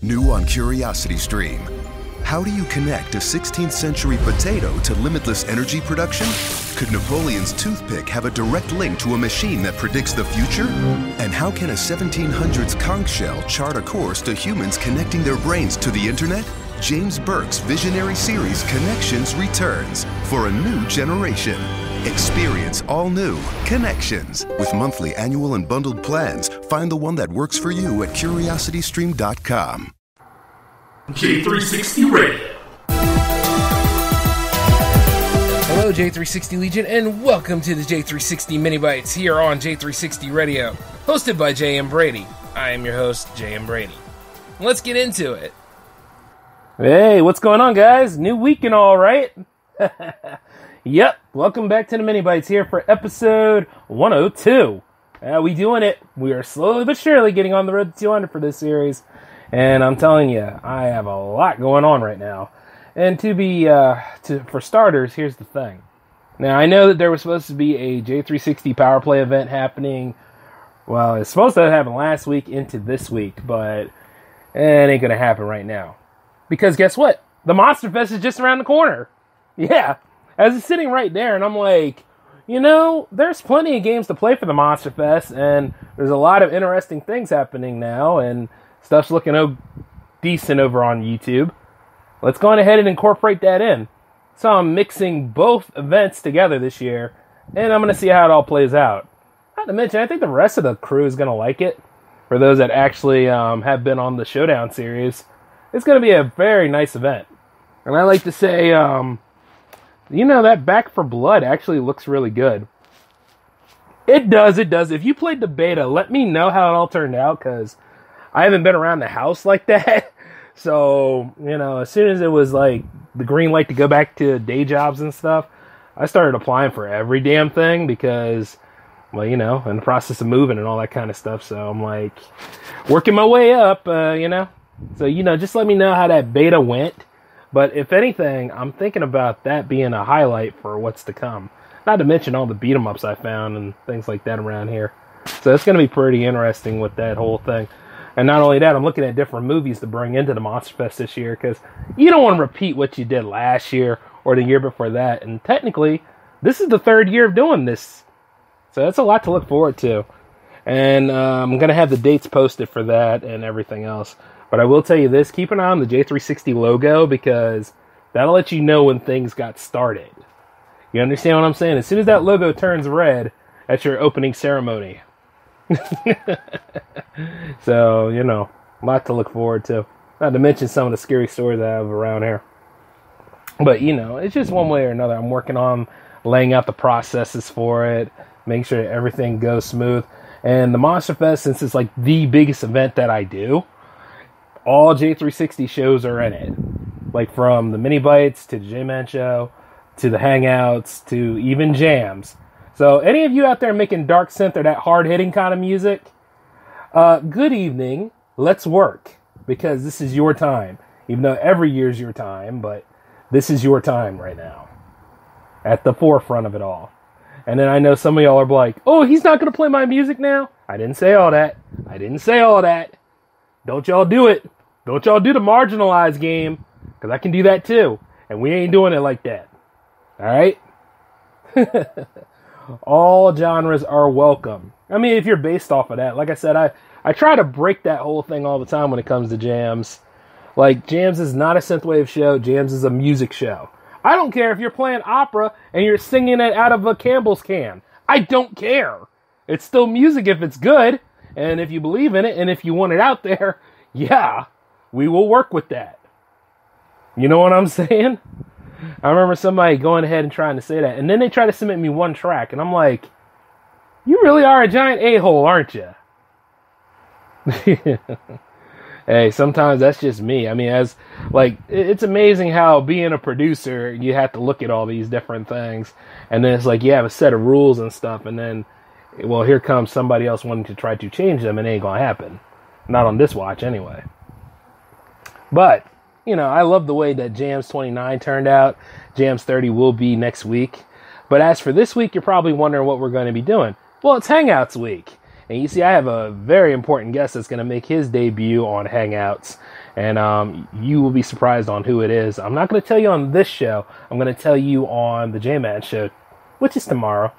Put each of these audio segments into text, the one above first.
New on Curiosity Stream. How do you connect a 16th century potato to limitless energy production? Could Napoleon's toothpick have a direct link to a machine that predicts the future? And how can a 1700s conch shell chart a course to humans connecting their brains to the internet? James Burke's visionary series Connections returns for a new generation. Experience all new Connections. With monthly, annual, and bundled plans, find the one that works for you at curiositystream.com. J360 Radio. Hello, J360 Legion, and welcome to the J360 Mini Bites here on J360 Radio, hosted by J.M. Brady. I am your host, J.M. Brady. Let's get into it. Hey, what's going on, guys? New week and all, right? yep, welcome back to the Mini Bites here for episode 102. Uh, we doing it. We are slowly but surely getting on the road to 200 for this series. And I'm telling you, I have a lot going on right now. And to be, uh, to, for starters, here's the thing. Now, I know that there was supposed to be a J360 Power Play event happening. Well, it's supposed to happen last week into this week, but it ain't going to happen right now. Because guess what? The Monster Fest is just around the corner. Yeah. As it's sitting right there, and I'm like, you know, there's plenty of games to play for the Monster Fest, and there's a lot of interesting things happening now, and stuff's looking o- decent over on YouTube. Let's go on ahead and incorporate that in. So I'm mixing both events together this year, and I'm going to see how it all plays out. Not to mention, I think the rest of the crew is going to like it. For those that actually um, have been on the Showdown series, it's going to be a very nice event. And I like to say, um, you know, that Back 4 Blood actually looks really good. It does, it does. If you played the beta, let me know how it all turned out because I haven't been around the house like that. So, you know, as soon as it was like the green light to go back to day jobs and stuff, I started applying for every damn thing because, well, you know, in the process of moving and all that kind of stuff. So I'm like working my way up, uh, you know. So, you know, just let me know how that beta went. But if anything, I'm thinking about that being a highlight for what's to come. Not to mention all the beat 'em ups I found and things like that around here. So it's going to be pretty interesting with that whole thing. And not only that, I'm looking at different movies to bring into the Monster Fest this year because you don't want to repeat what you did last year or the year before that. And technically, this is the third year of doing this. So that's a lot to look forward to. And uh, I'm going to have the dates posted for that and everything else. But I will tell you this keep an eye on the J360 logo because that'll let you know when things got started. You understand what I'm saying? As soon as that logo turns red, that's your opening ceremony. so, you know, a lot to look forward to. Not to mention some of the scary stories I have around here. But, you know, it's just one way or another. I'm working on laying out the processes for it, making sure everything goes smooth. And the Monster Fest, since it's like the biggest event that I do, all J360 shows are in it. Like from the mini bites to the J Man show to the hangouts to even jams. So, any of you out there making dark synth or that hard hitting kind of music, uh, good evening. Let's work because this is your time. Even though every year's your time, but this is your time right now. At the forefront of it all. And then I know some of y'all are like, oh, he's not going to play my music now. I didn't say all that. I didn't say all that. Don't y'all do it. Don't y'all do the marginalized game because I can do that too. And we ain't doing it like that. All right? all genres are welcome. I mean, if you're based off of that, like I said, I, I try to break that whole thing all the time when it comes to jams. Like, jams is not a synthwave show, jams is a music show. I don't care if you're playing opera and you're singing it out of a Campbell's can. I don't care. It's still music if it's good, and if you believe in it, and if you want it out there, yeah, we will work with that. You know what I'm saying? I remember somebody going ahead and trying to say that, and then they try to submit me one track, and I'm like, you really are a giant a hole, aren't you? hey, sometimes that's just me. I mean, as like, it's amazing how being a producer, you have to look at all these different things, and then it's like you have a set of rules and stuff, and then, well, here comes somebody else wanting to try to change them, and it ain't gonna happen. Not on this watch, anyway. But you know, I love the way that Jams 29 turned out. Jams 30 will be next week. But as for this week, you're probably wondering what we're going to be doing. Well, it's Hangouts week. And you see, I have a very important guest that's going to make his debut on Hangouts. and um, you will be surprised on who it is. I'm not going to tell you on this show. I'm going to tell you on the J Man show, which is tomorrow,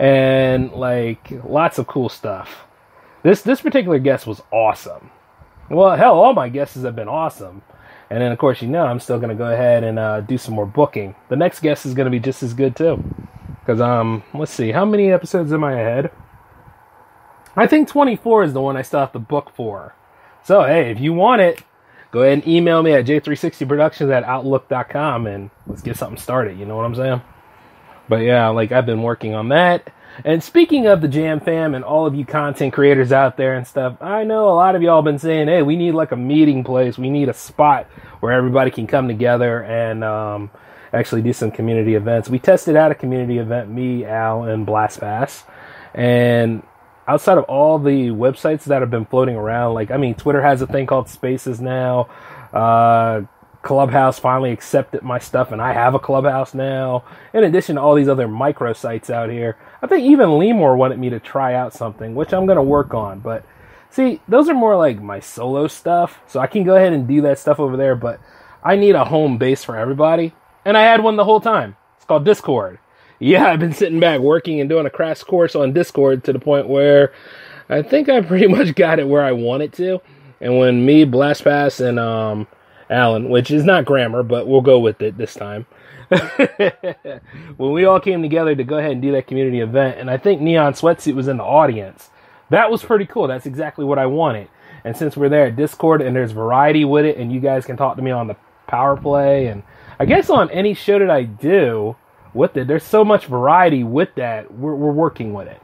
and like lots of cool stuff. This this particular guest was awesome. Well, hell, all my guesses have been awesome. And then, of course, you know, I'm still going to go ahead and uh, do some more booking. The next guest is going to be just as good too, because um, let's see, how many episodes am I ahead? I think 24 is the one I still have to book for. So hey, if you want it, go ahead and email me at j360productions at outlook.com and let's get something started. You know what I'm saying? But yeah, like I've been working on that. And speaking of the Jam Fam and all of you content creators out there and stuff, I know a lot of y'all been saying, hey, we need like a meeting place. We need a spot where everybody can come together and um, actually do some community events. We tested out a community event, me, Al, and Blastpass. And outside of all the websites that have been floating around, like I mean, Twitter has a thing called Spaces now. Uh, Clubhouse finally accepted my stuff, and I have a Clubhouse now. In addition to all these other micro sites out here, I think even Lemur wanted me to try out something, which I'm going to work on. But see, those are more like my solo stuff, so I can go ahead and do that stuff over there. But I need a home base for everybody, and I had one the whole time. It's called Discord yeah, I've been sitting back working and doing a crash course on Discord to the point where I think I pretty much got it where I want it to. And when me, Blast Pass, and um, Alan, which is not grammar, but we'll go with it this time. when we all came together to go ahead and do that community event, and I think Neon Sweatsuit was in the audience, that was pretty cool. That's exactly what I wanted. And since we're there at Discord and there's variety with it, and you guys can talk to me on the power play, and I guess on any show that I do, with it. There's so much variety with that. We're, we're working with it.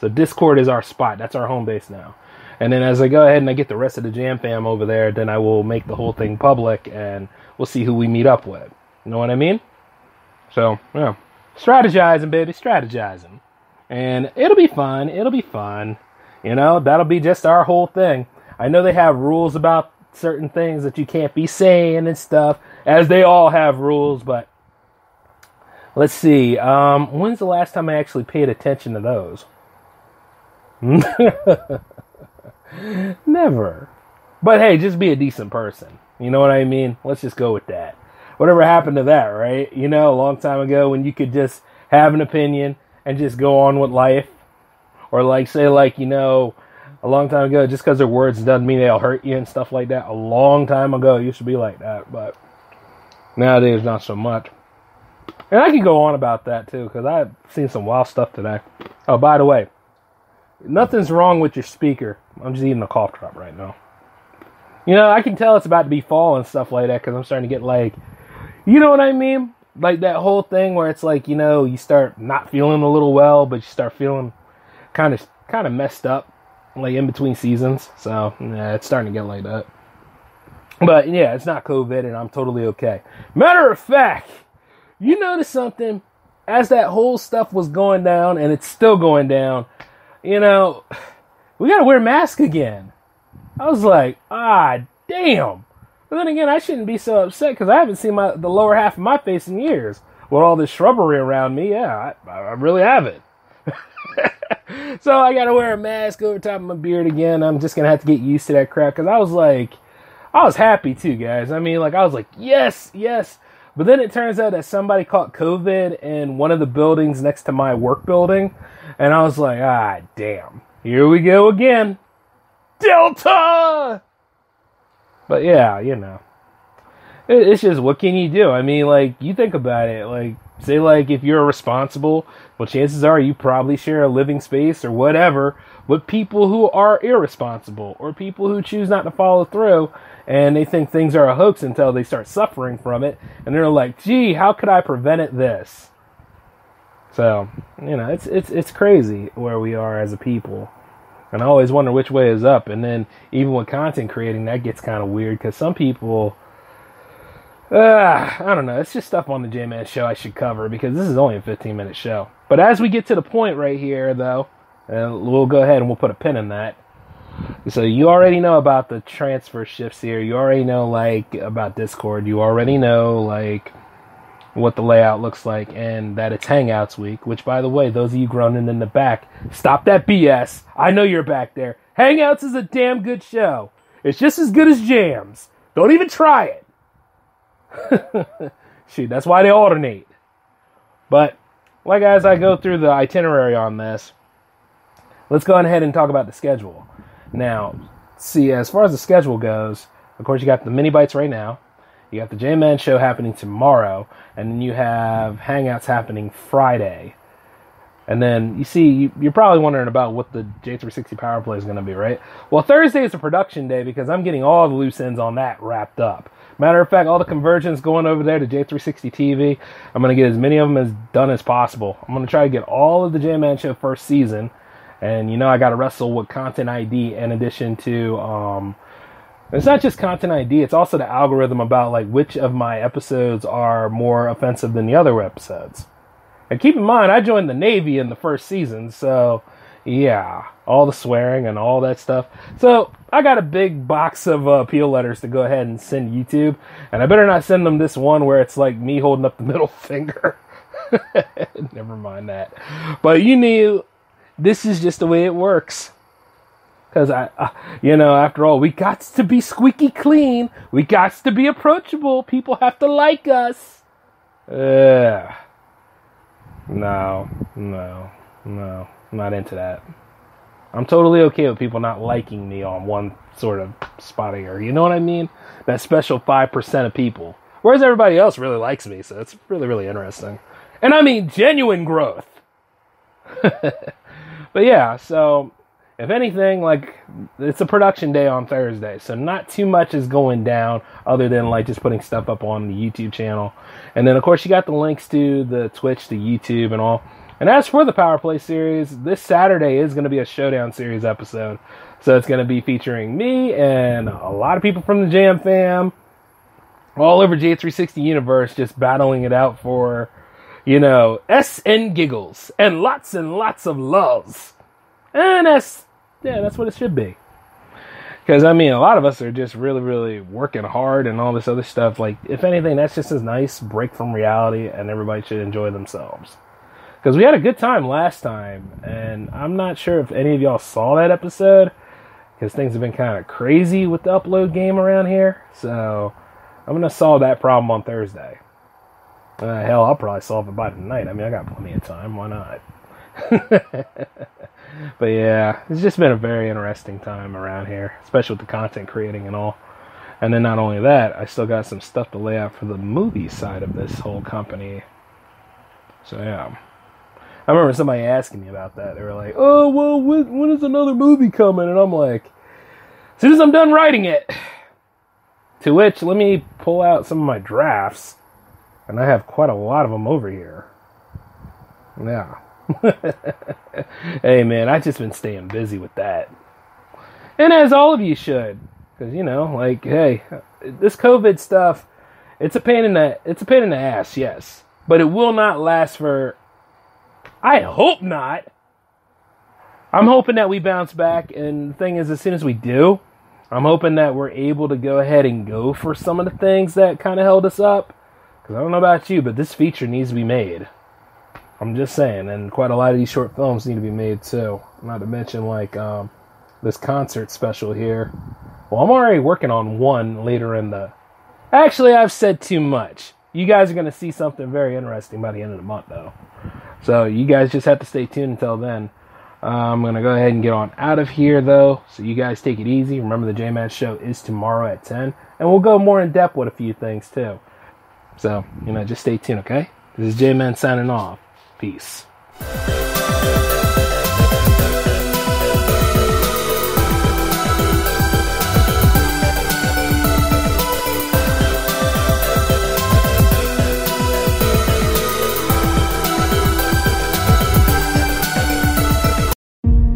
So Discord is our spot. That's our home base now. And then as I go ahead and I get the rest of the Jam fam over there, then I will make the whole thing public and we'll see who we meet up with. You know what I mean? So, yeah. Strategizing, baby, strategizing. And it'll be fun. It'll be fun. You know, that'll be just our whole thing. I know they have rules about certain things that you can't be saying and stuff, as they all have rules, but Let's see. Um, when's the last time I actually paid attention to those? Never. But hey, just be a decent person. You know what I mean? Let's just go with that. Whatever happened to that, right? You know, a long time ago when you could just have an opinion and just go on with life. Or like say like, you know, a long time ago, just because their words doesn't mean they'll hurt you and stuff like that. A long time ago, it used to be like that, but nowadays not so much. And I can go on about that too, because I've seen some wild stuff today. Oh, by the way, nothing's wrong with your speaker. I'm just eating a cough drop right now. You know, I can tell it's about to be fall and stuff like that because I'm starting to get like, you know what I mean? Like that whole thing where it's like, you know, you start not feeling a little well, but you start feeling kind of kind of messed up, like in between seasons. So yeah, it's starting to get like that. But yeah, it's not COVID, and I'm totally okay. Matter of fact, you notice something as that whole stuff was going down and it's still going down, you know, we got to wear masks again. I was like, ah, damn. But then again, I shouldn't be so upset because I haven't seen my the lower half of my face in years. With all this shrubbery around me, yeah, I, I really haven't. so I got to wear a mask over top of my beard again. I'm just gonna have to get used to that crap because I was like, I was happy too, guys. I mean, like I was like, yes, yes. But then it turns out that somebody caught COVID in one of the buildings next to my work building. And I was like, ah, damn. Here we go again. Delta! But yeah, you know. It's just, what can you do? I mean, like, you think about it. Like, say, like, if you're responsible, well, chances are you probably share a living space or whatever with people who are irresponsible or people who choose not to follow through and they think things are a hoax until they start suffering from it and they're like gee how could i prevent it this so you know it's it's it's crazy where we are as a people and i always wonder which way is up and then even with content creating that gets kind of weird because some people uh, I don't know. It's just stuff on the J Man show I should cover because this is only a 15 minute show. But as we get to the point right here, though, and we'll go ahead and we'll put a pin in that. So you already know about the transfer shifts here. You already know like about Discord. You already know like what the layout looks like and that it's Hangouts week, which by the way, those of you groaning in the back, stop that BS. I know you're back there. Hangouts is a damn good show. It's just as good as Jams. Don't even try it. Shoot, that's why they alternate. But like as I go through the itinerary on this, let's go ahead and talk about the schedule. Now, see, as far as the schedule goes, of course, you got the mini bites right now. You got the J Man show happening tomorrow, and then you have Hangouts happening Friday. And then you see, you're probably wondering about what the J360 Power Play is going to be, right? Well, Thursday is a production day because I'm getting all the loose ends on that wrapped up. Matter of fact, all the conversions going over there to J360 TV, I'm going to get as many of them as done as possible. I'm going to try to get all of the J Man Show first season. And you know, I got to wrestle with Content ID in addition to um, it's not just content ID, it's also the algorithm about like which of my episodes are more offensive than the other episodes. And keep in mind, I joined the Navy in the first season, so yeah, all the swearing and all that stuff. So I got a big box of uh, appeal letters to go ahead and send YouTube, and I better not send them this one where it's like me holding up the middle finger. Never mind that. But you knew this is just the way it works. Because I, uh, you know, after all, we got to be squeaky clean. We got to be approachable. People have to like us. Uh, no, no, no, not into that. I'm totally okay with people not liking me on one sort of spot here. You know what I mean? That special 5% of people. Whereas everybody else really likes me, so it's really, really interesting. And I mean genuine growth. but yeah, so if anything, like it's a production day on Thursday, so not too much is going down other than like just putting stuff up on the YouTube channel. And then of course you got the links to the Twitch, the YouTube and all. And as for the Power Play series, this Saturday is going to be a Showdown series episode. So it's going to be featuring me and a lot of people from the Jam fam all over J360 universe just battling it out for, you know, S and giggles and lots and lots of loves. And that's yeah, that's what it should be. Because I mean, a lot of us are just really, really working hard and all this other stuff. Like, if anything, that's just a nice break from reality, and everybody should enjoy themselves. Because we had a good time last time, and I'm not sure if any of y'all saw that episode. Because things have been kind of crazy with the upload game around here. So I'm gonna solve that problem on Thursday. Uh, hell, I'll probably solve it by tonight. I mean, I got plenty of time. Why not? but yeah, it's just been a very interesting time around here, especially with the content creating and all. And then not only that, I still got some stuff to lay out for the movie side of this whole company. So yeah. I remember somebody asking me about that. They were like, "Oh, well, when, when is another movie coming?" And I'm like, "As soon as I'm done writing it." To which, let me pull out some of my drafts, and I have quite a lot of them over here. Yeah. hey man, I've just been staying busy with that. And as all of you should. Cause you know, like, hey, this COVID stuff, it's a pain in the it's a pain in the ass, yes. But it will not last for I hope not. I'm hoping that we bounce back and the thing is as soon as we do, I'm hoping that we're able to go ahead and go for some of the things that kind of held us up. Because I don't know about you, but this feature needs to be made. I'm just saying, and quite a lot of these short films need to be made too. Not to mention like um, this concert special here. Well, I'm already working on one later in the. Actually, I've said too much. You guys are going to see something very interesting by the end of the month, though. So you guys just have to stay tuned until then. Uh, I'm going to go ahead and get on out of here, though. So you guys take it easy. Remember, the J Man show is tomorrow at 10. And we'll go more in depth with a few things, too. So, you know, just stay tuned, okay? This is J Man signing off. Peace.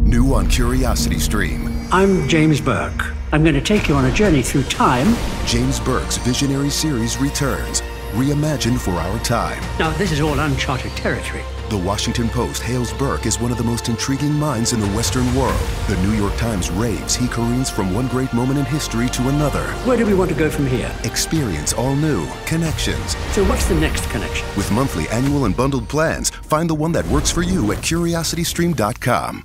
New on Curiosity Stream. I'm James Burke. I'm going to take you on a journey through time. James Burke's visionary series returns, reimagined for our time. Now, this is all uncharted territory. The Washington Post hails Burke as one of the most intriguing minds in the Western world. The New York Times raves he careens from one great moment in history to another. Where do we want to go from here? Experience all new connections. So, what's the next connection? With monthly, annual, and bundled plans, find the one that works for you at curiositystream.com.